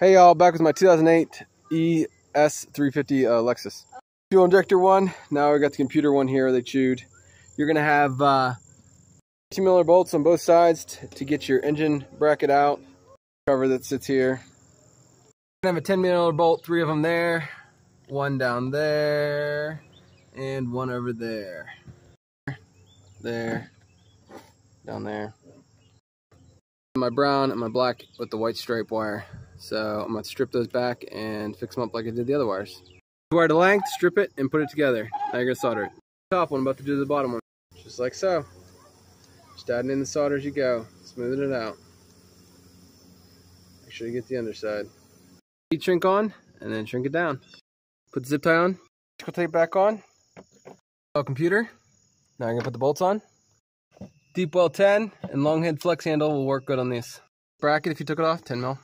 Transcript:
Hey y'all, back with my 2008 ES350 uh, Lexus. Fuel injector one, now we got the computer one here they chewed. You're gonna have uh, 2 Miller bolts on both sides to get your engine bracket out. Cover that sits here. Gonna have a 10 Miller bolt, three of them there, one down there, and one over there. There, down there my brown and my black with the white stripe wire. So I'm gonna strip those back and fix them up like I did the other wires. Wire to length, strip it, and put it together. Now you're gonna solder it. Top one, I'm about to do the bottom one. Just like so. Just adding in the solder as you go, smoothing it out. Make sure you get the underside. Heat shrink on, and then shrink it down. Put the zip tie on, tape back on. Computer. Now I'm gonna put the bolts on. Deep well 10 and long head flex handle will work good on this. Bracket if you took it off, 10 mil.